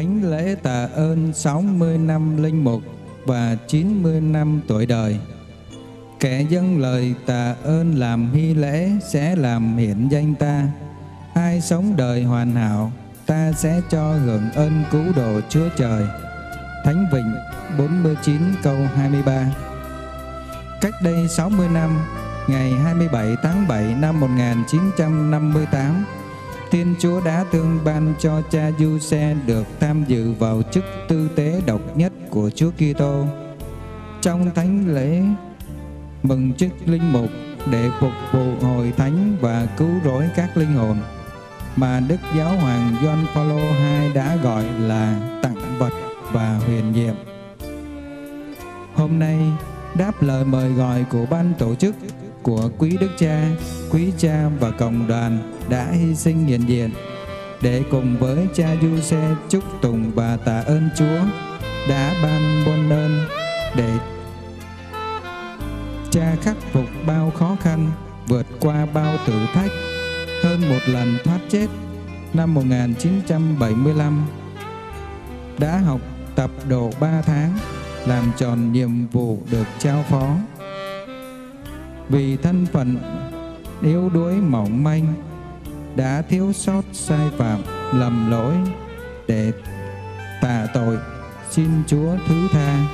Thánh lễ tạ ơn 60 năm linh mục và 90 năm tuổi đời. Kẻ dâng lời tạ ơn làm hy lễ sẽ làm hiển danh ta. Ai sống đời hoàn hảo, ta sẽ cho hưởng ơn cứu độ Chúa Trời. Thánh Vịnh 49 câu 23 Cách đây 60 năm, ngày 27 tháng 7 năm 1958, Thiên Chúa đã thương ban cho cha Du Xe được tham dự vào chức tư tế độc nhất của Chúa Kitô. Trong thánh lễ mừng chức linh mục để phục vụ hội thánh và cứu rỗi các linh hồn mà Đức Giáo Hoàng John Paul II đã gọi là tặng vật và huyền nhiệm. Hôm nay, đáp lời mời gọi của ban tổ chức của quý đức cha, quý cha và cộng đoàn đã hy sinh hiện diện. Để cùng với cha Du Xe chúc tùng và tạ ơn Chúa đã ban muôn ơn để cha khắc phục bao khó khăn, vượt qua bao thử thách, hơn một lần thoát chết năm 1975 đã học tập độ 3 tháng làm tròn nhiệm vụ được trao phó vì thân phận yếu đuối mỏng manh đã thiếu sót sai phạm lầm lỗi để tạ tội xin Chúa thứ tha.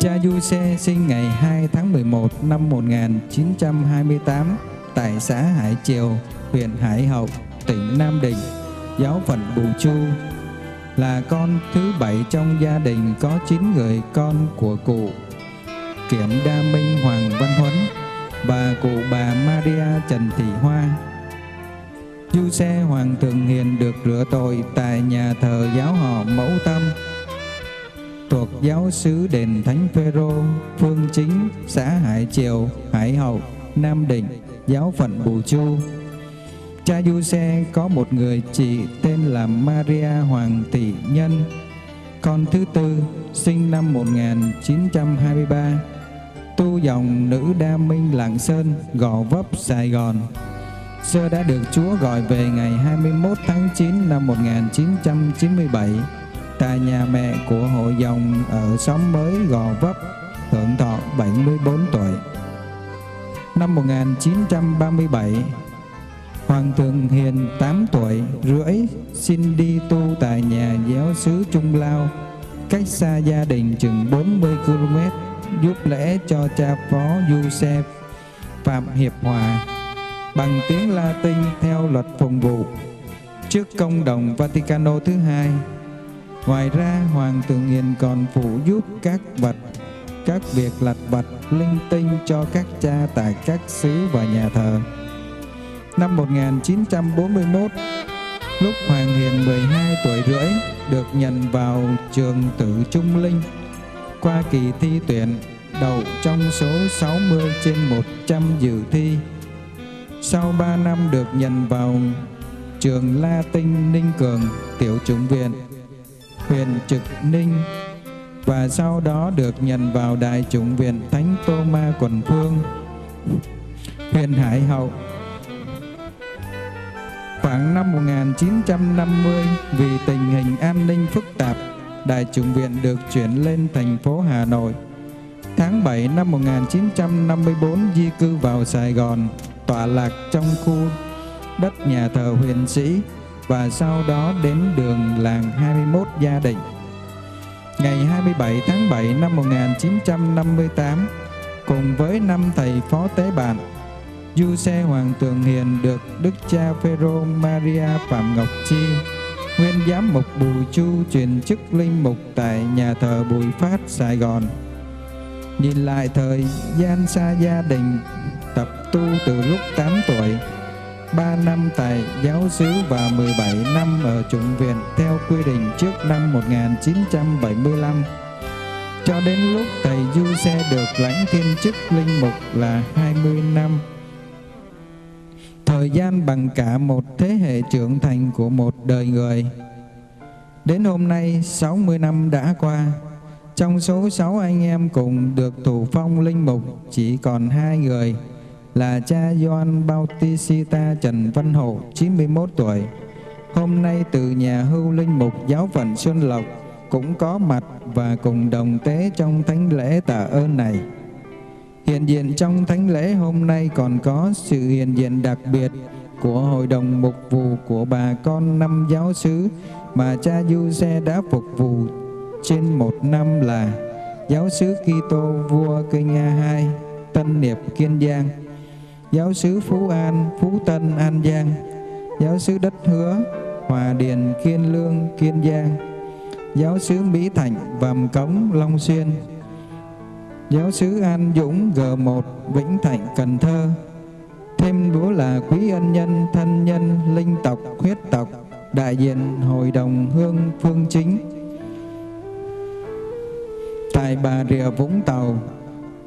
Cha Du Xe sinh ngày 2 tháng 11 năm 1928 tại xã Hải Triều, huyện Hải Hậu, tỉnh Nam Định, giáo phận Bù Chu. Là con thứ bảy trong gia đình có 9 người con của cụ Kiểm Đa Minh Hoàng Văn Huấn và cụ bà Maria Trần Thị Hoa. Du xe Hoàng Thượng Hiền được rửa tội tại nhà thờ giáo họ Mẫu Tâm thuộc giáo sứ đền Thánh Phêrô, phương chính, xã Hải Triều, Hải Hậu, Nam Định, giáo phận Bù Chu. Cha Du Xe có một người chị tên là Maria Hoàng Thị Nhân, con thứ tư, sinh năm 1923 tu dòng nữ đa minh Lạng Sơn, Gò Vấp, Sài Gòn. Sơ đã được Chúa gọi về ngày 21 tháng 9 năm 1997 tại nhà mẹ của hội dòng ở xóm mới Gò Vấp, hưởng thọ 74 tuổi. Năm 1937, Hoàng thượng Hiền 8 tuổi rưỡi xin đi tu tại nhà giáo xứ Trung Lao, cách xa gia đình chừng 40 km giúp lễ cho cha phó Joseph Phạm Hiệp Hòa bằng tiếng Latin theo luật phòng vụ trước công đồng Vaticano thứ hai. Ngoài ra, Hoàng thượng Hiền còn phụ giúp các vật, các việc lặt vặt linh tinh cho các cha tại các xứ và nhà thờ. Năm 1941, lúc Hoàng Hiền 12 tuổi rưỡi được nhận vào trường tử Trung Linh qua kỳ thi tuyển đậu trong số 60 trên 100 dự thi. Sau 3 năm được nhận vào trường La Tinh Ninh Cường, Tiểu Chủng Viện, huyện Trực Ninh và sau đó được nhận vào Đại Chủng Viện Thánh Tô Ma Quần Phương, huyện Hải Hậu. Khoảng năm 1950, vì tình hình an ninh phức tạp, Đại chủng viện được chuyển lên thành phố Hà Nội. Tháng 7 năm 1954 di cư vào Sài Gòn, tọa lạc trong khu đất nhà thờ huyền sĩ và sau đó đến đường làng 21 Gia Định. Ngày 27 tháng 7 năm 1958, cùng với năm thầy phó tế bạn, Du Xe Hoàng Tường Hiền được Đức cha Phêrô Maria Phạm Ngọc Chi nguyên giám mục Bùi Chu truyền chức linh mục tại nhà thờ Bùi Phát, Sài Gòn. Nhìn lại thời gian xa gia đình, tập tu từ lúc 8 tuổi, 3 năm tại giáo xứ và 17 năm ở chủng viện theo quy định trước năm 1975. Cho đến lúc thầy Du Xe được lãnh thiên chức linh mục là 20 năm thời gian bằng cả một thế hệ trưởng thành của một đời người. Đến hôm nay 60 năm đã qua, trong số 6 anh em cùng được thủ phong linh mục chỉ còn hai người là cha Gioan Bautista Trần Văn Hộ 91 tuổi, hôm nay từ nhà hưu linh mục giáo phận Xuân Lộc cũng có mặt và cùng đồng tế trong thánh lễ tạ ơn này. Hiện diện trong thánh lễ hôm nay còn có sự hiện diện đặc biệt của hội đồng mục vụ của bà con năm giáo xứ mà cha Du Xe đã phục vụ trên một năm là giáo xứ Kitô vua Kinh Nha 2 Tân Niệp Kiên Giang, giáo xứ Phú An Phú Tân An Giang, giáo xứ Đất Hứa Hòa Điền Kiên Lương Kiên Giang, giáo xứ Mỹ Thạnh Vàm Cống Long Xuyên, giáo sứ An Dũng G1 Vĩnh Thạnh Cần Thơ, thêm nữa là quý ân nhân, thân nhân, linh tộc, huyết tộc, đại diện Hội đồng Hương Phương Chính. Tại Bà Rịa Vũng Tàu,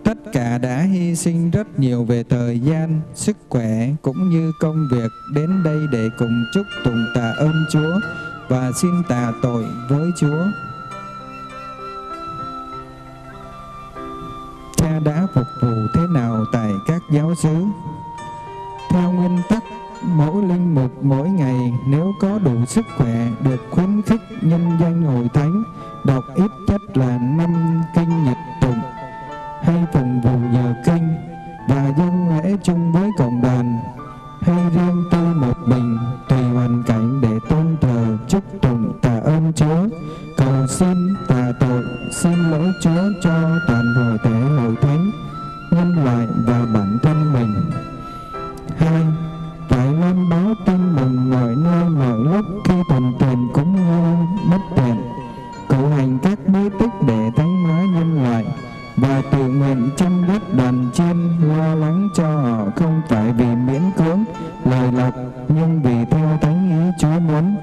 tất cả đã hy sinh rất nhiều về thời gian, sức khỏe cũng như công việc đến đây để cùng chúc tụng tạ ơn Chúa và xin tạ tội với Chúa. Đã phục vụ thế nào tại các giáo xứ? Theo nguyên tắc, mỗi linh mục mỗi ngày nếu có đủ sức khỏe được khuyến khích nhân danh hội thánh đọc ít nhất là năm kinh nhật tụng hay phụng vụ giờ kinh và dân lễ chung với cộng đoàn hay riêng tư một mình tùy hoàn cảnh để tôn thờ chúc tụng tạ ơn Chúa cầu xin xin lỗi Chúa cho toàn hội thể hội thánh, nhân loại và bản thân mình. Hai phải loan báo tin mừng mọi nơi mọi lúc khi thuần tiền cũng như bất tiện cử hành các bí tích để thánh hóa nhân loại và tự nguyện chăm đất đoàn chiên lo lắng cho họ không phải vì miễn cưỡng lời lộc, nhưng vì theo thánh ý Chúa muốn.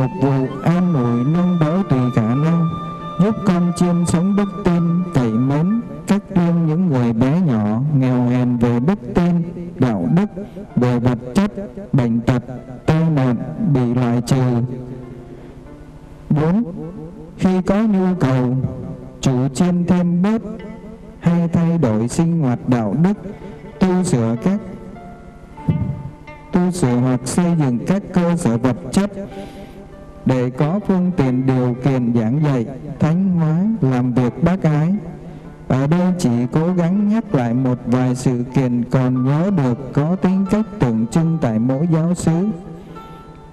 Mục một vụ an ủi nâng đỡ tùy khả năng, giúp con chiên sống đức tin, cậy mến, cách riêng những người bé nhỏ, nghèo hèn về đức tin, đạo đức, về vật chất, bệnh tật, tai nạn bị loại trừ. Bốn, khi có nhu cầu, chủ chiên thêm bớt, hay thay đổi sinh hoạt đạo đức, tu sửa các, tu sửa hoặc xây dựng các cơ sở vật chất để có phương tiện điều kiện giảng dạy thánh hóa làm việc bác ái. Ở đây chỉ cố gắng nhắc lại một vài sự kiện còn nhớ được có tính cách tượng trưng tại mỗi giáo xứ.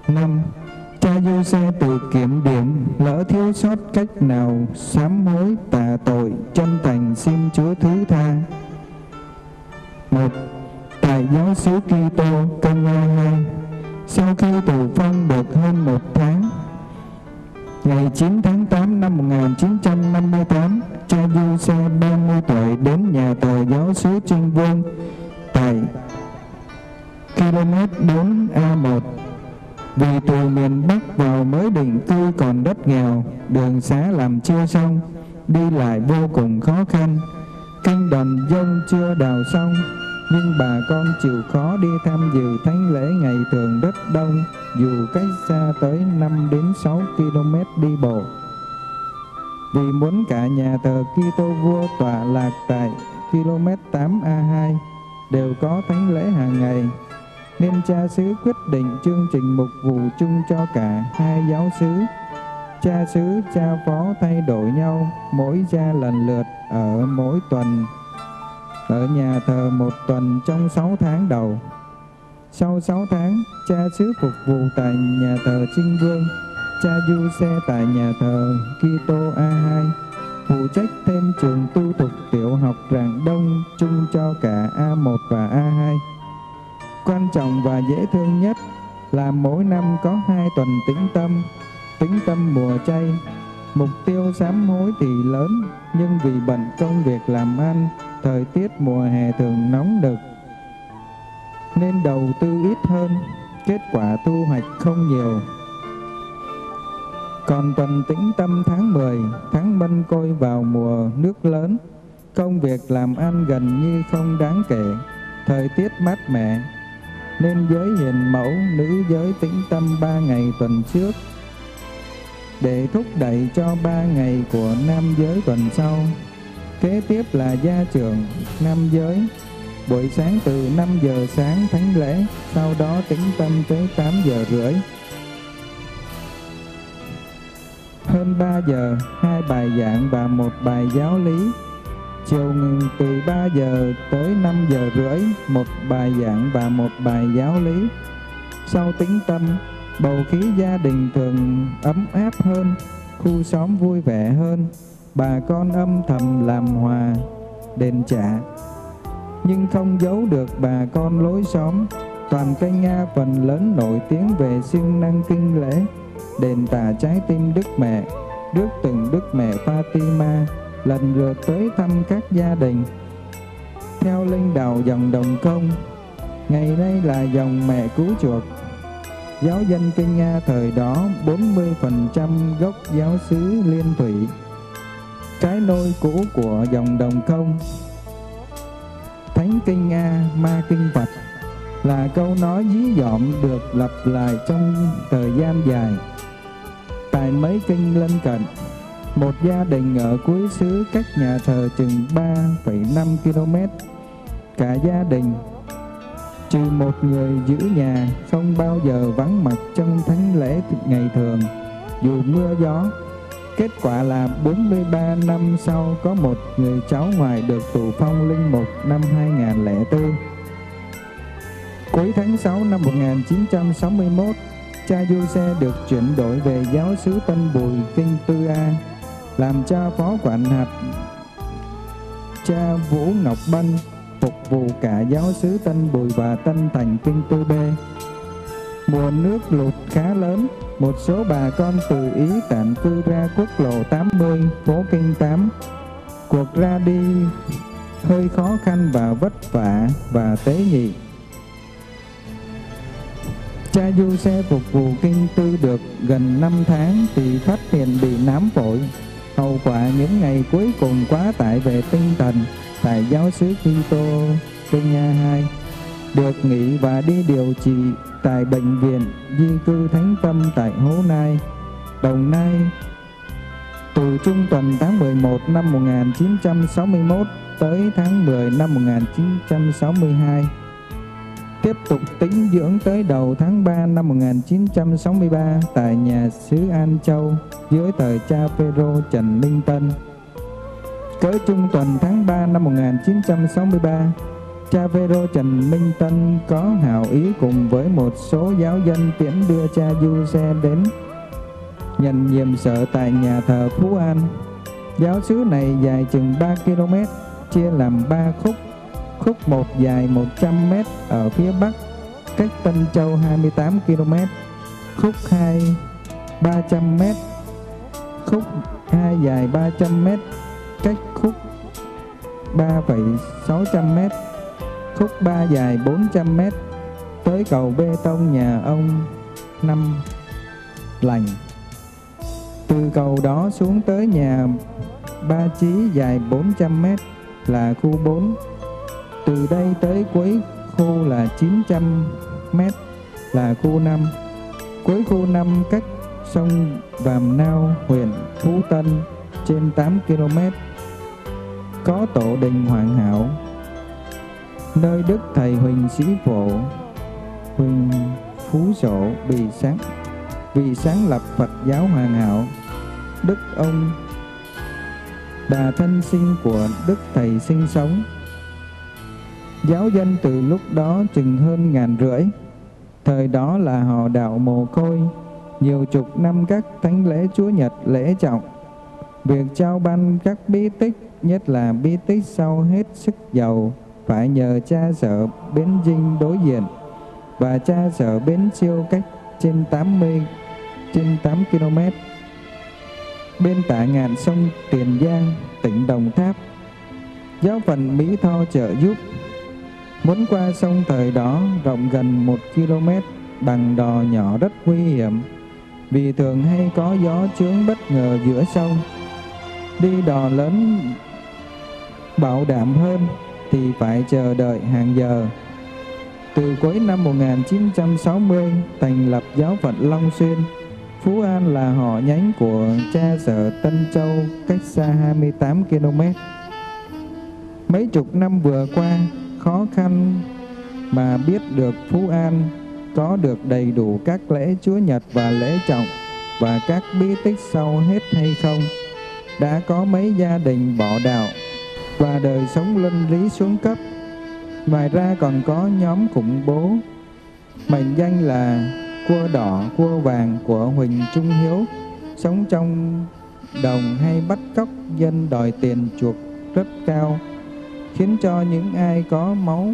Năm cha du xe tự kiểm điểm, lỡ thiếu sót cách nào, sám hối tà tội, chân thành xin chúa thứ tha. Một, tại giáo xứ Kitô Cân hai, sau khi tù phong được hơn một tháng ngày 9 tháng 8 năm 1958 cha du xe 30 tuổi đến nhà thờ giáo xứ Trinh Vương tại km 4 A1 vì từ miền Bắc vào mới định cư còn đất nghèo, đường xá làm chưa xong, đi lại vô cùng khó khăn. Kinh đòn dông chưa đào xong, nhưng bà con chịu khó đi tham dự thánh lễ ngày thường rất đông, dù cách xa tới 5 đến 6 km đi bộ. Vì muốn cả nhà thờ Kitô vua tọa lạc tại km 8 A2 đều có thánh lễ hàng ngày nên cha xứ quyết định chương trình mục vụ chung cho cả hai giáo xứ. Cha xứ, cha phó thay đổi nhau, mỗi gia lần lượt ở mỗi tuần, ở nhà thờ một tuần trong sáu tháng đầu. Sau sáu tháng, cha xứ phục vụ tại nhà thờ Trinh Vương, cha du xe tại nhà thờ Kitô A2, phụ trách thêm trường tu thuộc tiểu học Rạng Đông chung cho cả A1 và A2 quan trọng và dễ thương nhất là mỗi năm có hai tuần tĩnh tâm, tĩnh tâm mùa chay. Mục tiêu sám hối thì lớn, nhưng vì bận công việc làm ăn, thời tiết mùa hè thường nóng đực, nên đầu tư ít hơn, kết quả thu hoạch không nhiều. Còn tuần tĩnh tâm tháng 10, tháng mân côi vào mùa nước lớn, công việc làm ăn gần như không đáng kể, thời tiết mát mẻ, nên giới hiền mẫu nữ giới tĩnh tâm ba ngày tuần trước để thúc đẩy cho ba ngày của nam giới tuần sau kế tiếp là gia trường, nam giới Buổi sáng từ 5 giờ sáng thánh lễ, sau đó tĩnh tâm tới 8 giờ rưỡi. Hơn 3 giờ, hai bài giảng và một bài giáo lý. Chiều từ 3 giờ tới 5 giờ rưỡi, một bài giảng và một bài giáo lý. Sau tĩnh tâm, bầu khí gia đình thường ấm áp hơn, khu xóm vui vẻ hơn, bà con âm thầm làm hòa, đền trả nhưng không giấu được bà con lối xóm. Toàn cây Nga phần lớn nổi tiếng về siêng năng kinh lễ, đền tả trái tim Đức Mẹ, rước từng Đức Mẹ Fatima, lần lượt tới thăm các gia đình. Theo linh đạo dòng đồng công, ngày nay là dòng mẹ cứu chuộc. Giáo dân Kinh Nga thời đó 40% gốc giáo xứ Liên Thủy, cái nôi cũ của dòng đồng công Thánh Kinh a Ma Kinh Phật là câu nói dí dỏm được lặp lại trong thời gian dài. Tại mấy kinh lân cận, một gia đình ở cuối xứ cách nhà thờ chừng 3,5 km. Cả gia đình, trừ một người giữ nhà, không bao giờ vắng mặt trong thánh lễ ngày thường, dù mưa gió. Kết quả là 43 năm sau có một người cháu ngoại được tù phong linh mục năm 2004. Cuối tháng 6 năm 1961, cha Du Xe được chuyển đổi về giáo sứ Tân Bùi Kinh Tư A, làm cha phó quản hạt cha Vũ Ngọc Bân phục vụ cả giáo sứ Tân Bùi và Tân Thành Kinh Tư B. Mùa nước lụt khá lớn, một số bà con tự ý tạm cư ra quốc lộ 80, phố Kinh 8. Cuộc ra đi hơi khó khăn và vất vả và tế nhị. Cha Du xe phục vụ kinh tư được gần 5 tháng thì phát hiện bị nám phổi. Hậu quả những ngày cuối cùng quá tải về tinh thần tại giáo sứ Kitô Kenya 2 được nghỉ và đi điều trị tại bệnh viện di cư Thánh Tâm tại Hố Nai, Đồng Nai từ trung tuần tháng 11 năm 1961 tới tháng 10 năm 1962. Tiếp tục tính dưỡng tới đầu tháng 3 năm 1963 tại nhà xứ An Châu dưới thời cha Pedro Trần Minh Tân. Cỡ trung tuần tháng 3 năm 1963, Cha Vero Trần Minh Tân có hào ý cùng với một số giáo dân tiễn đưa cha Du Xe đến nhận nhiệm sở tại nhà thờ Phú An. Giáo xứ này dài chừng 3 km, chia làm 3 khúc. Khúc 1 dài 100 m ở phía bắc, cách Tân Châu 28 km. Khúc 2 300 m. Khúc 2 dài 300 m, cách khúc 3,600 m khúc 3 dài 400 mét tới cầu bê tông nhà ông Năm Lành. Từ cầu đó xuống tới nhà Ba Chí dài 400 mét là khu 4. Từ đây tới cuối khu là 900 mét là khu 5. Cuối khu 5 cách sông Vàm Nao, huyện Phú Tân trên 8 km. Có tổ đình hoàn hảo nơi đức thầy Huỳnh Sĩ Phổ, Huỳnh Phú Sổ bị sáng vì sáng lập Phật giáo hoàn hảo, đức ông bà thân sinh của đức thầy sinh sống. Giáo dân từ lúc đó chừng hơn ngàn rưỡi, thời đó là họ đạo mồ côi, nhiều chục năm các thánh lễ Chúa Nhật lễ trọng. Việc trao ban các bí tích, nhất là bí tích sau hết sức giàu, phải nhờ cha sở Bến Dinh đối diện và cha sở Bến Siêu cách trên 80 trên 8 km bên tả ngàn sông Tiền Giang, tỉnh Đồng Tháp. Giáo phận Mỹ Tho trợ giúp muốn qua sông thời đó rộng gần 1 km bằng đò nhỏ rất nguy hiểm vì thường hay có gió chướng bất ngờ giữa sông. Đi đò lớn bảo đảm hơn thì phải chờ đợi hàng giờ. Từ cuối năm 1960 thành lập giáo phận Long Xuyên, Phú An là họ nhánh của cha sở Tân Châu cách xa 28 km. Mấy chục năm vừa qua, khó khăn mà biết được Phú An có được đầy đủ các lễ Chúa Nhật và lễ trọng và các bí tích sau hết hay không? Đã có mấy gia đình bỏ đạo và đời sống linh lý xuống cấp. Ngoài ra còn có nhóm khủng bố. Mệnh danh là cua đỏ, cua vàng của Huỳnh Trung Hiếu. Sống trong đồng hay bắt cóc dân đòi tiền chuộc rất cao khiến cho những ai có máu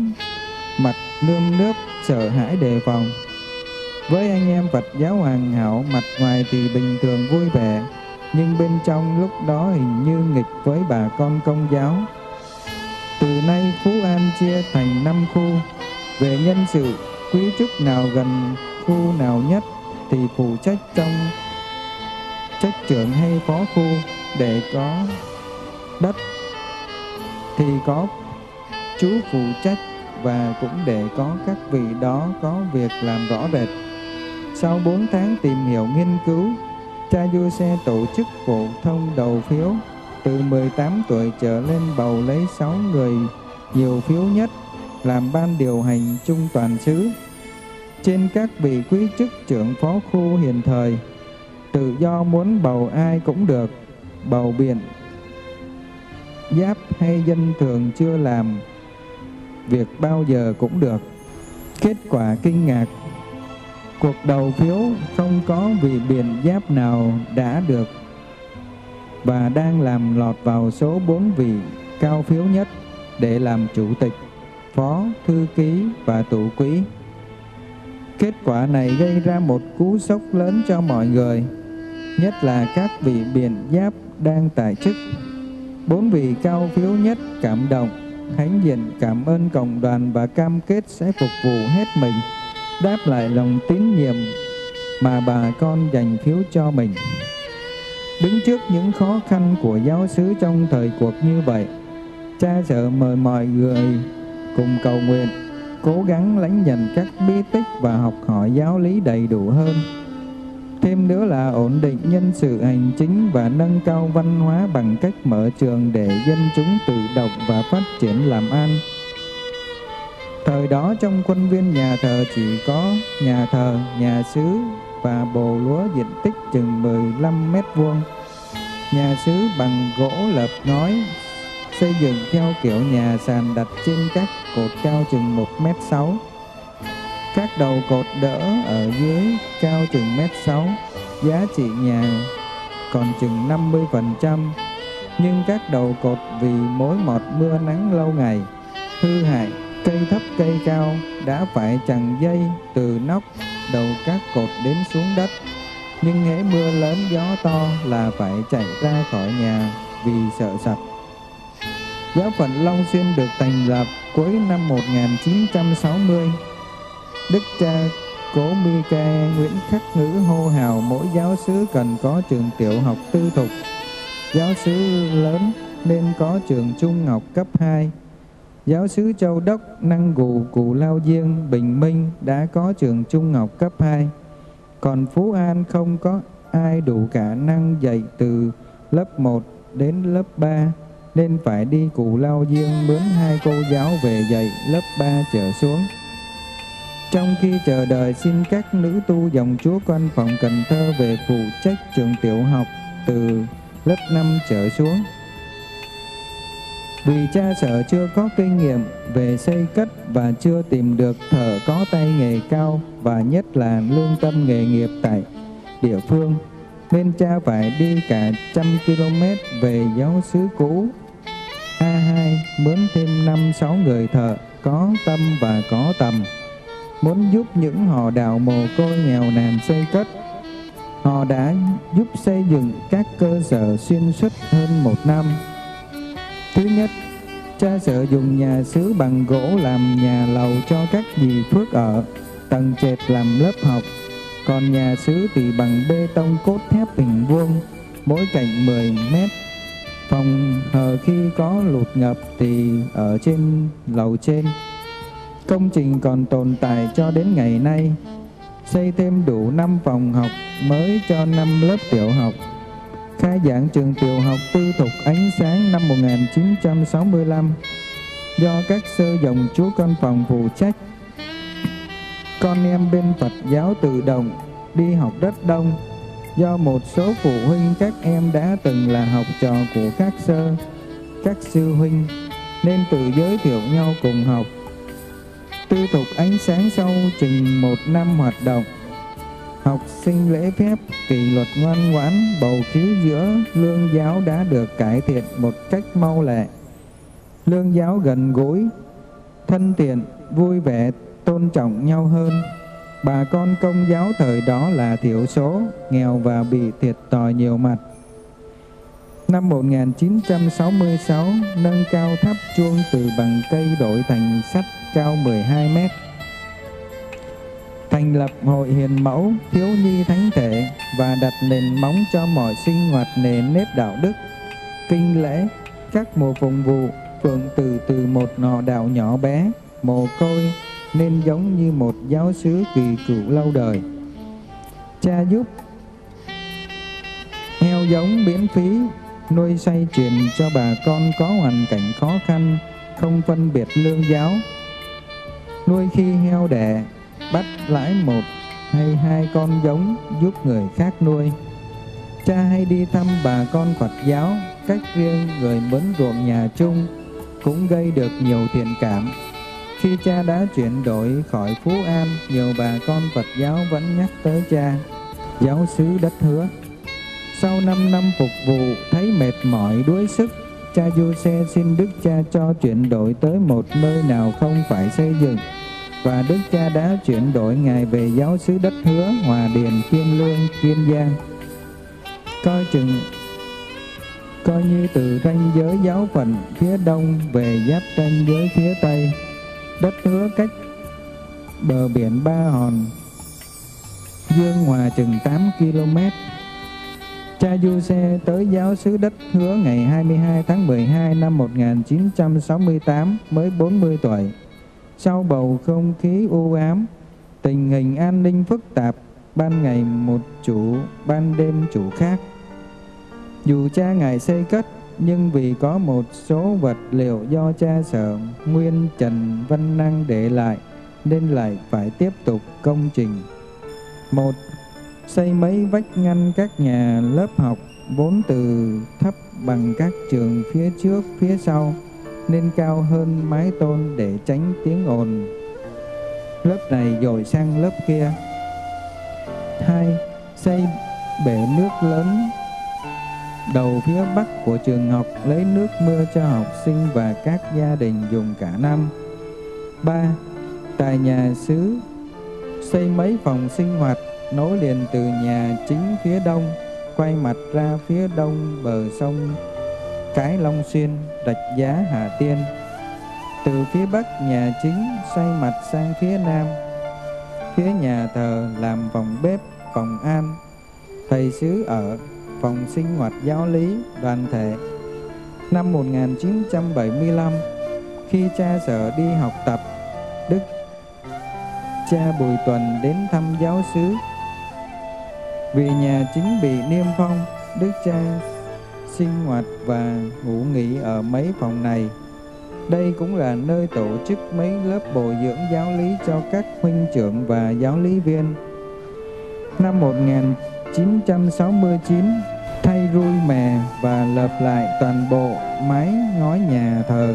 mặt nương nước sợ hãi đề phòng. Với anh em Phật giáo hoàn hảo mặt ngoài thì bình thường vui vẻ nhưng bên trong lúc đó hình như nghịch với bà con công giáo. Từ nay Phú An chia thành năm khu. Về nhân sự quý chức nào gần khu nào nhất thì phụ trách trong trách trưởng hay phó khu. Để có đất thì có chú phụ trách và cũng để có các vị đó có việc làm rõ rệt. Sau 4 tháng tìm hiểu nghiên cứu, cha vua xe tổ chức phổ thông đầu phiếu từ 18 tuổi trở lên bầu lấy 6 người nhiều phiếu nhất làm ban điều hành trung toàn xứ. Trên các vị quý chức trưởng phó khu hiện thời, tự do muốn bầu ai cũng được, bầu biện, giáp hay dân thường chưa làm việc bao giờ cũng được. Kết quả kinh ngạc, cuộc đầu phiếu không có vị biện giáp nào đã được và đang làm lọt vào số 4 vị cao phiếu nhất để làm chủ tịch, phó, thư ký và tụ quỹ. Kết quả này gây ra một cú sốc lớn cho mọi người, nhất là các vị biện giáp đang tại chức. Bốn vị cao phiếu nhất cảm động hãnh diện cảm ơn cộng đoàn và cam kết sẽ phục vụ hết mình, đáp lại lòng tín nhiệm mà bà con dành phiếu cho mình. Đứng trước những khó khăn của giáo xứ trong thời cuộc như vậy, cha sợ mời mọi người cùng cầu nguyện, cố gắng lãnh nhận các bí tích và học hỏi giáo lý đầy đủ hơn Thêm nữa là ổn định nhân sự hành chính và nâng cao văn hóa bằng cách mở trường để dân chúng tự động và phát triển làm ăn. Thời đó trong quân viên nhà thờ chỉ có nhà thờ, nhà xứ và bồ lúa diện tích chừng 15 mét vuông. Nhà xứ bằng gỗ lợp ngói xây dựng theo kiểu nhà sàn đặt trên các cột cao chừng 1 mét 6 các đầu cột đỡ ở dưới cao chừng mét sáu, giá trị nhà còn chừng 50%, nhưng các đầu cột vì mối mọt mưa nắng lâu ngày, hư hại, cây thấp cây cao đã phải chằng dây từ nóc đầu các cột đến xuống đất. Nhưng hễ mưa lớn gió to là phải chạy ra khỏi nhà vì sợ sập. Giáo phận Long Xuyên được thành lập cuối năm 1960 Đức cha Cố Mi Ca Nguyễn Khắc Ngữ hô hào mỗi giáo sứ cần có trường tiểu học tư thục, giáo sứ lớn nên có trường trung học cấp 2. Giáo sứ Châu Đốc, Năng Gù, Cù Lao Diên, Bình Minh đã có trường trung học cấp 2. Còn Phú An không có ai đủ khả năng dạy từ lớp 1 đến lớp 3 nên phải đi Cù Lao Diên mướn hai cô giáo về dạy lớp 3 trở xuống. Trong khi chờ đợi xin các nữ tu dòng chúa quan phòng Cần Thơ về phụ trách trường tiểu học từ lớp 5 trở xuống. Vì cha sợ chưa có kinh nghiệm về xây cất và chưa tìm được thợ có tay nghề cao và nhất là lương tâm nghề nghiệp tại địa phương, nên cha phải đi cả trăm km về giáo xứ cũ. A2 mướn thêm năm sáu người thợ có tâm và có tầm muốn giúp những họ đạo mồ côi nghèo nàn xây cất. Họ đã giúp xây dựng các cơ sở xuyên suốt hơn một năm. Thứ nhất, cha sợ dùng nhà xứ bằng gỗ làm nhà lầu cho các dì phước ở, tầng trệt làm lớp học, còn nhà xứ thì bằng bê tông cốt thép hình vuông, mỗi cạnh 10 mét. Phòng hờ khi có lụt ngập thì ở trên lầu trên Công trình còn tồn tại cho đến ngày nay, xây thêm đủ 5 phòng học mới cho 5 lớp tiểu học. Khai giảng trường tiểu học tư thục ánh sáng năm 1965. do các sơ dòng chúa con phòng phụ trách. Con em bên Phật giáo tự động đi học rất đông, do một số phụ huynh các em đã từng là học trò của các sơ, các sư huynh, nên tự giới thiệu nhau cùng học. Tư thục ánh sáng sau chừng một năm hoạt động, học sinh lễ phép, kỷ luật ngoan ngoãn, bầu khí giữa lương giáo đã được cải thiện một cách mau lẹ. Lương giáo gần gũi, thân thiện, vui vẻ, tôn trọng nhau hơn. Bà con công giáo thời đó là thiểu số, nghèo và bị thiệt thòi nhiều mặt. Năm 1966, nâng cao tháp chuông từ bằng cây đổi thành sắt cao 12 mét thành lập hội hiền mẫu thiếu nhi thánh thể và đặt nền móng cho mọi sinh hoạt nền nếp đạo đức. Kinh lễ, các mùa phụng vụ, phượng từ từ một nọ đạo nhỏ bé, mồ côi, nên giống như một giáo sứ kỳ cựu lâu đời. Cha giúp, heo giống miễn phí, nuôi say truyền cho bà con có hoàn cảnh khó khăn, không phân biệt lương giáo. Nuôi khi heo đẻ bắt lãi một hay hai con giống giúp người khác nuôi. Cha hay đi thăm bà con Phật giáo, cách riêng người mướn ruộng nhà chung cũng gây được nhiều thiện cảm. Khi cha đã chuyển đổi khỏi Phú An, nhiều bà con Phật giáo vẫn nhắc tới cha, giáo xứ đất hứa. Sau 5 năm phục vụ, thấy mệt mỏi đuối sức, cha Du Xe xin Đức Cha cho chuyển đổi tới một nơi nào không phải xây dựng và Đức Cha đã chuyển đổi Ngài về giáo xứ đất hứa Hòa Điền, Kiên Lương, Kiên Giang. Coi chừng coi như từ ranh giới giáo phận phía đông về giáp ranh giới phía tây, đất hứa cách bờ biển Ba Hòn, Dương Hòa chừng 8 km. Cha Du Xe tới giáo xứ đất hứa ngày 22 tháng 12 năm 1968 mới 40 tuổi. Sau bầu không khí u ám, tình hình an ninh phức tạp, ban ngày một chủ, ban đêm chủ khác. Dù cha ngài xây cất, nhưng vì có một số vật liệu do cha sở Nguyên Trần Văn Năng để lại, nên lại phải tiếp tục công trình. Một, xây mấy vách ngăn các nhà lớp học vốn từ thấp bằng các trường phía trước phía sau nên cao hơn mái tôn để tránh tiếng ồn. Lớp này dồi sang lớp kia. hai, Xây bể nước lớn đầu phía bắc của trường học lấy nước mưa cho học sinh và các gia đình dùng cả năm. 3. Tại nhà xứ, xây mấy phòng sinh hoạt, nối liền từ nhà chính phía đông, quay mặt ra phía đông bờ sông cái Long Xuyên, Rạch Giá, Hà Tiên. Từ phía bắc nhà chính xoay mặt sang phía nam. Phía nhà thờ làm phòng bếp, phòng an. Thầy sứ ở phòng sinh hoạt giáo lý, đoàn thể. Năm 1975, khi cha sở đi học tập, Đức cha Bùi Tuần đến thăm giáo xứ. Vì nhà chính bị niêm phong, Đức cha sinh hoạt và ngủ nghỉ ở mấy phòng này. Đây cũng là nơi tổ chức mấy lớp bồi dưỡng giáo lý cho các huynh trưởng và giáo lý viên. Năm 1969, thay rui mè và lợp lại toàn bộ mái ngói nhà thờ.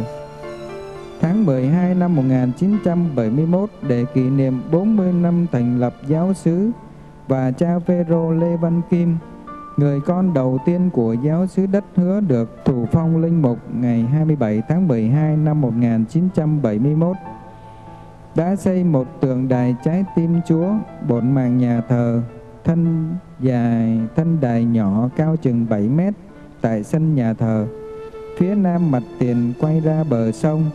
Tháng 12 năm 1971 để kỷ niệm 40 năm thành lập giáo xứ và cha Phêrô Lê Văn Kim người con đầu tiên của giáo sứ đất hứa được thủ phong linh mục ngày 27 tháng 12 năm 1971 đã xây một tượng đài trái tim Chúa bổn màng nhà thờ thân dài thân đài nhỏ cao chừng 7 mét tại sân nhà thờ. Phía nam mặt tiền quay ra bờ sông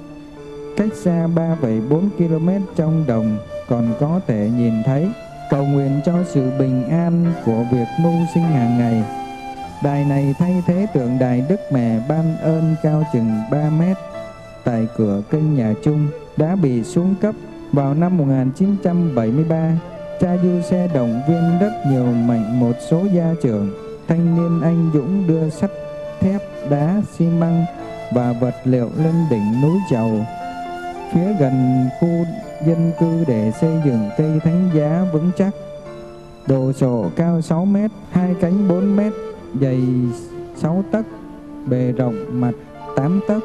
cách xa 3,4 km trong đồng còn có thể nhìn thấy cầu nguyện cho sự bình an của việc mưu sinh hàng ngày. Đài này thay thế tượng đài Đức Mẹ ban ơn cao chừng 3 mét tại cửa kênh nhà chung đã bị xuống cấp vào năm 1973. Cha Du Xe động viên rất nhiều mạnh một số gia trưởng, thanh niên anh Dũng đưa sắt thép, đá, xi măng và vật liệu lên đỉnh núi Chầu, phía gần khu dân cư để xây dựng cây thánh giá vững chắc. Đồ sộ cao 6 mét, hai cánh 4 mét, dày 6 tấc, bề rộng mặt 8 tấc,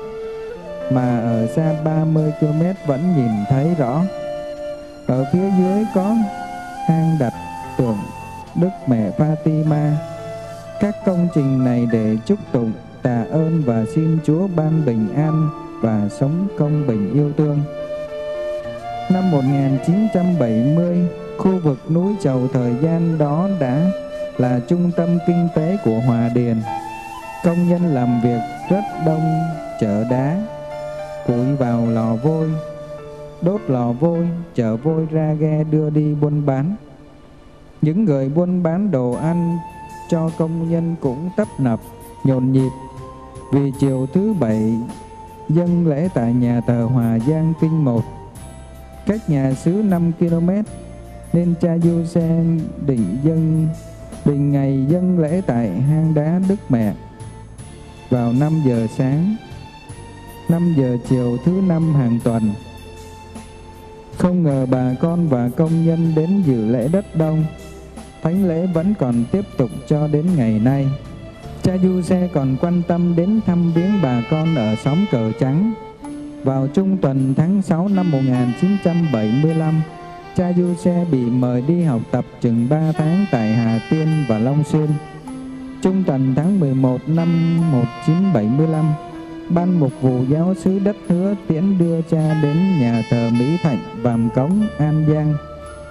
mà ở xa 30 km vẫn nhìn thấy rõ. Ở phía dưới có hang đặt tượng Đức Mẹ Fatima. Các công trình này để chúc tụng, tạ ơn và xin Chúa ban bình an và sống công bình yêu thương. Năm 1970, khu vực núi Chầu thời gian đó đã là trung tâm kinh tế của Hòa Điền. Công nhân làm việc rất đông, chở đá, củi vào lò vôi, đốt lò vôi, chở vôi ra ghe đưa đi buôn bán. Những người buôn bán đồ ăn cho công nhân cũng tấp nập, nhộn nhịp. Vì chiều thứ bảy dân lễ tại nhà thờ Hòa Giang Kinh 1, cách nhà xứ 5 km, nên cha Du Xe định dân định ngày dân lễ tại hang đá Đức Mẹ vào 5 giờ sáng, 5 giờ chiều thứ năm hàng tuần. Không ngờ bà con và công nhân đến dự lễ đất đông, thánh lễ vẫn còn tiếp tục cho đến ngày nay. Cha Du Xe còn quan tâm đến thăm viếng bà con ở xóm Cờ Trắng. Vào trung tuần tháng 6 năm 1975, cha Du Xe bị mời đi học tập chừng 3 tháng tại Hà Tiên và Long Xuyên. Trung tuần tháng 11 năm 1975, Ban Mục vụ Giáo sứ Đất Hứa tiễn đưa cha đến nhà thờ Mỹ Thạnh, Vàm Cống, An Giang.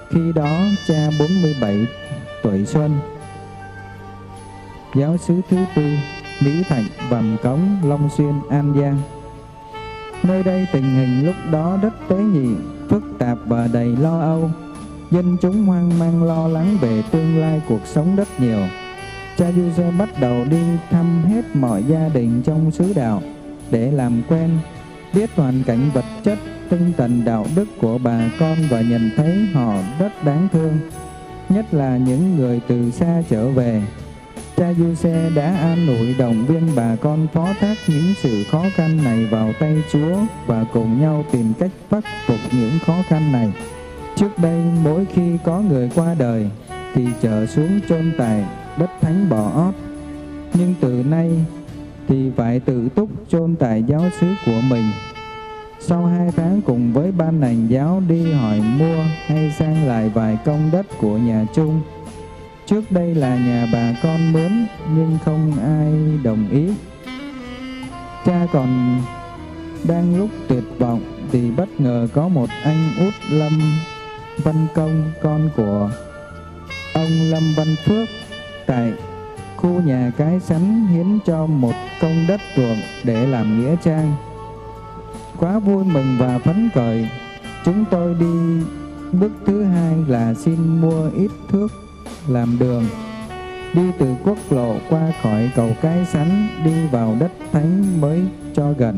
Khi đó cha 47 tuổi xuân. Giáo sứ thứ tư, Mỹ Thạnh, Vàm Cống, Long Xuyên, An Giang. Nơi đây tình hình lúc đó rất tế nhị, phức tạp và đầy lo âu. Dân chúng hoang mang lo lắng về tương lai cuộc sống rất nhiều. Cha Giuse bắt đầu đi thăm hết mọi gia đình trong xứ đạo để làm quen, biết hoàn cảnh vật chất, tinh thần đạo đức của bà con và nhận thấy họ rất đáng thương, nhất là những người từ xa trở về. Cha Giuse đã an ủi động viên bà con phó thác những sự khó khăn này vào tay Chúa và cùng nhau tìm cách khắc phục những khó khăn này. Trước đây, mỗi khi có người qua đời, thì trở xuống chôn tại đất thánh bỏ ót. Nhưng từ nay, thì phải tự túc chôn tại giáo xứ của mình. Sau hai tháng cùng với ban hành giáo đi hỏi mua hay sang lại vài công đất của nhà chung. Trước đây là nhà bà con mướn nhưng không ai đồng ý. Cha còn đang lúc tuyệt vọng thì bất ngờ có một anh út Lâm Văn Công con của ông Lâm Văn Phước tại khu nhà cái sắn hiến cho một công đất ruộng để làm nghĩa trang. Quá vui mừng và phấn khởi, chúng tôi đi bước thứ hai là xin mua ít thước làm đường. Đi từ quốc lộ qua khỏi cầu cái sắn đi vào đất thánh mới cho gần.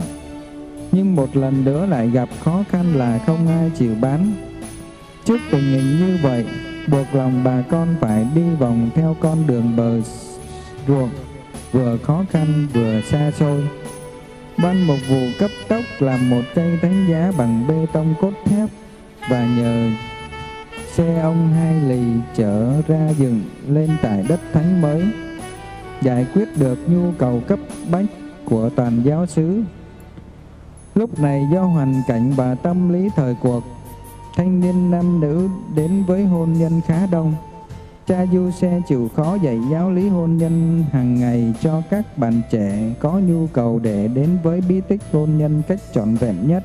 Nhưng một lần nữa lại gặp khó khăn là không ai chịu bán. Trước tình hình như vậy, buộc lòng bà con phải đi vòng theo con đường bờ ruộng vừa khó khăn vừa xa xôi. Ban một vụ cấp tốc làm một cây thánh giá bằng bê tông cốt thép và nhờ xe ông hai lì chở ra rừng lên tại đất thánh mới, giải quyết được nhu cầu cấp bách của toàn giáo xứ. Lúc này do hoàn cảnh và tâm lý thời cuộc, thanh niên nam nữ đến với hôn nhân khá đông Cha Du Xe chịu khó dạy giáo lý hôn nhân hàng ngày cho các bạn trẻ có nhu cầu để đến với bí tích hôn nhân cách trọn vẹn nhất.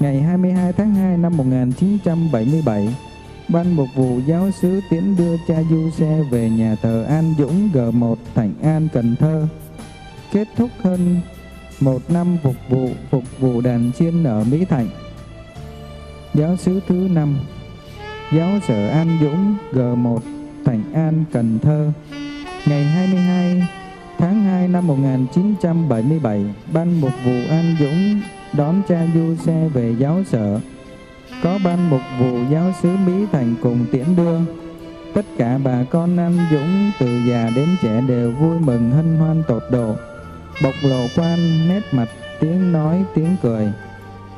Ngày 22 tháng 2 năm 1977, Ban Mục vụ Giáo sứ tiễn đưa cha Du Xe về nhà thờ An Dũng G1 Thạnh An, Cần Thơ. Kết thúc hơn một năm phục vụ phục vụ đàn chiên ở Mỹ Thạnh. Giáo sứ thứ năm Giáo sở An Dũng G1 Thành An Cần Thơ Ngày 22 tháng 2 năm 1977 Ban mục vụ An Dũng đón cha du xe về giáo sở. Có ban mục vụ giáo sứ Mỹ Thành cùng tiễn đưa. Tất cả bà con Nam Dũng từ già đến trẻ đều vui mừng hân hoan tột độ. Bộc lộ quan, nét mặt, tiếng nói, tiếng cười.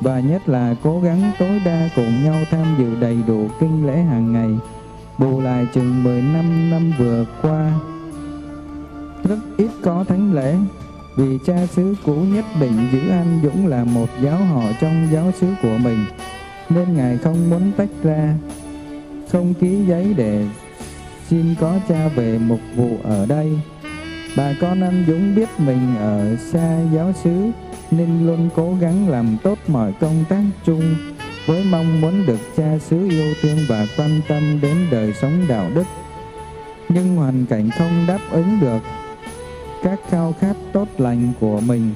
Và nhất là cố gắng tối đa cùng nhau tham dự đầy đủ kinh lễ hàng ngày. Bù lại chừng 15 năm vừa qua, rất ít có thánh lễ vì cha xứ cũ nhất định giữ anh Dũng là một giáo họ trong giáo xứ của mình, nên ngài không muốn tách ra, không ký giấy để xin có cha về mục vụ ở đây bà con anh Dũng biết mình ở xa giáo xứ, nên luôn cố gắng làm tốt mọi công tác chung với mong muốn được cha xứ yêu thương và quan tâm đến đời sống đạo đức. Nhưng hoàn cảnh không đáp ứng được các khao khát tốt lành của mình,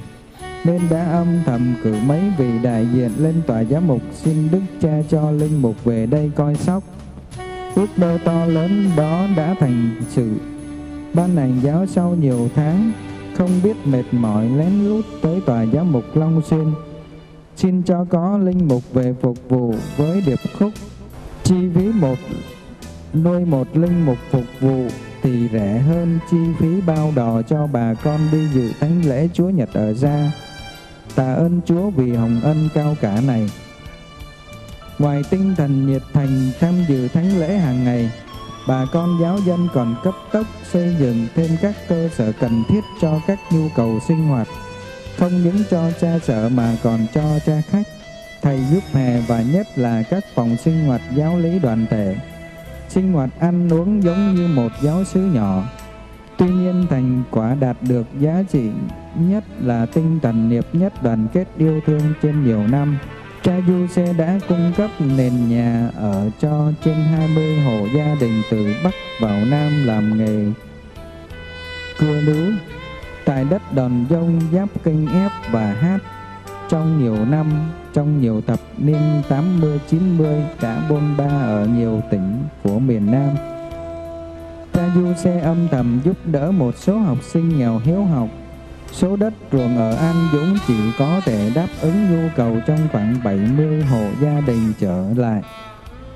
nên đã âm thầm cử mấy vị đại diện lên tòa giám mục xin đức cha cho linh mục về đây coi sóc. Ước mơ to lớn đó đã thành sự. Ban hành giáo sau nhiều tháng, không biết mệt mỏi lén lút tới tòa giám mục Long Xuyên xin cho có linh mục về phục vụ với điệp khúc, chi phí một, nuôi một linh mục phục vụ thì rẻ hơn chi phí bao đò cho bà con đi dự thánh lễ Chúa Nhật ở gia. Tạ ơn Chúa vì hồng ân cao cả này. Ngoài tinh thần nhiệt thành tham dự thánh lễ hàng ngày, bà con giáo dân còn cấp tốc xây dựng thêm các cơ sở cần thiết cho các nhu cầu sinh hoạt không những cho cha sở mà còn cho cha khách thầy giúp hè và nhất là các phòng sinh hoạt giáo lý đoàn thể sinh hoạt ăn uống giống như một giáo sứ nhỏ. Tuy nhiên thành quả đạt được giá trị nhất là tinh thần niệm nhất đoàn kết yêu thương trên nhiều năm, cha du xe đã cung cấp nền nhà ở cho trên 20 hộ gia đình từ Bắc vào Nam làm nghề. Cưa lúa, tại đất đòn dông giáp kinh ép và hát trong nhiều năm, trong nhiều thập niên 80-90 đã bôn ba ở nhiều tỉnh của miền Nam. Cha Du Xe âm thầm giúp đỡ một số học sinh nghèo hiếu học. Số đất ruộng ở An Dũng chỉ có thể đáp ứng nhu cầu trong khoảng 70 hộ gia đình trở lại,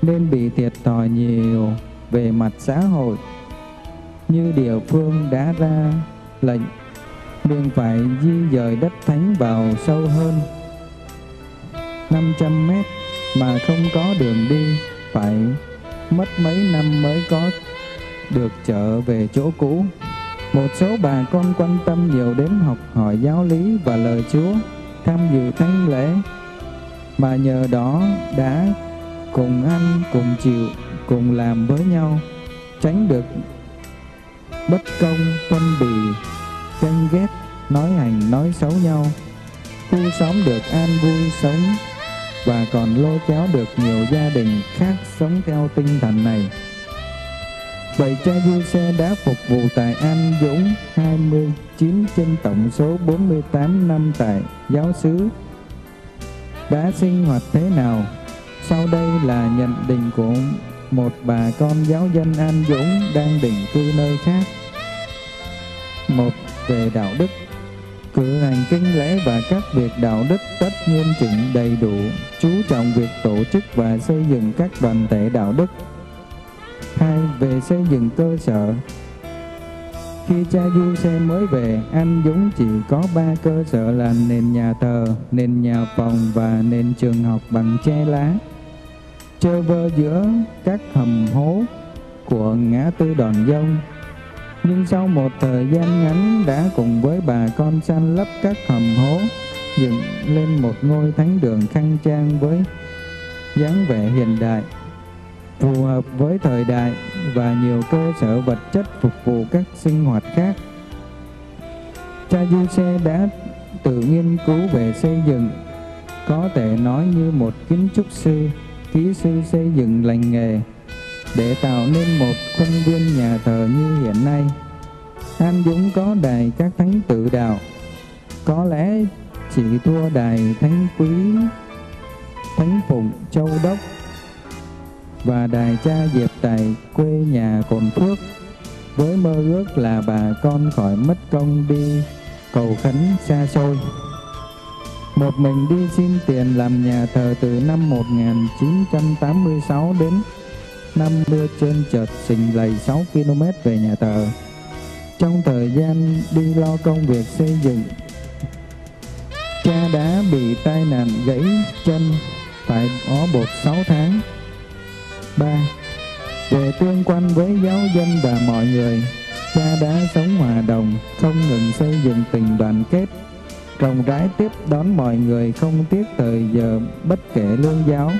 nên bị thiệt thòi nhiều về mặt xã hội. Như địa phương đã ra lệnh liền phải di dời đất thánh vào sâu hơn 500 mét mà không có đường đi, phải mất mấy năm mới có được trở về chỗ cũ. Một số bà con quan tâm nhiều đến học hỏi giáo lý và lời Chúa, tham dự thánh lễ, mà nhờ đó đã cùng ăn, cùng chịu, cùng làm với nhau, tránh được bất công, phân bì, tranh ghét, nói hành nói xấu nhau. Khu xóm được an vui sống và còn lôi kéo được nhiều gia đình khác sống theo tinh thần này. Vậy cha Du Xe đã phục vụ tại An Dũng 29 trên tổng số 48 năm tại giáo xứ. Đã sinh hoạt thế nào? Sau đây là nhận định của một bà con giáo dân An Dũng đang định cư nơi khác. Một về đạo đức cử hành kinh lễ và các việc đạo đức tất nghiêm chỉnh đầy đủ, chú trọng việc tổ chức và xây dựng các đoàn thể đạo đức. Hai, về xây dựng cơ sở. Khi cha Du Xe mới về, anh Dũng chỉ có ba cơ sở là nền nhà thờ, nền nhà phòng và nền trường học bằng tre lá. Chơ vơ giữa các hầm hố của ngã tư đòn dông nhưng sau một thời gian ngắn đã cùng với bà con san lấp các hầm hố, dựng lên một ngôi thánh đường khang trang với dáng vẻ hiện đại, phù hợp với thời đại và nhiều cơ sở vật chất phục vụ các sinh hoạt khác. Cha du xe đã tự nghiên cứu về xây dựng, có thể nói như một kiến trúc sư, kỹ sư xây dựng lành nghề để tạo nên một khuôn viên nhà thờ như hiện nay. An Dũng có đài các thánh tự đạo, có lẽ chỉ thua đài thánh quý, thánh phụng châu đốc và đài cha Diệp tại quê nhà Cồn Phước với mơ ước là bà con khỏi mất công đi cầu khấn xa xôi. Một mình đi xin tiền làm nhà thờ từ năm 1986 đến năm đưa trên chợt xình lầy 6 km về nhà thờ. Trong thời gian đi lo công việc xây dựng, cha đã bị tai nạn gãy chân, phải bó bột 6 tháng. 3. Về tương quan với giáo dân và mọi người, cha đã sống hòa đồng, không ngừng xây dựng tình đoàn kết, rộng rãi tiếp đón mọi người không tiếc thời giờ bất kể lương giáo.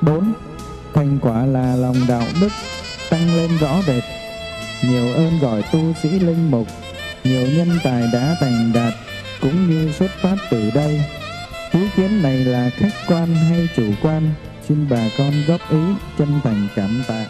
4. Thành quả là lòng đạo đức tăng lên rõ rệt, nhiều ơn gọi tu sĩ linh mục, nhiều nhân tài đã thành đạt cũng như xuất phát từ đây. Ý kiến này là khách quan hay chủ quan? Xin bà con góp ý chân thành cảm tạ.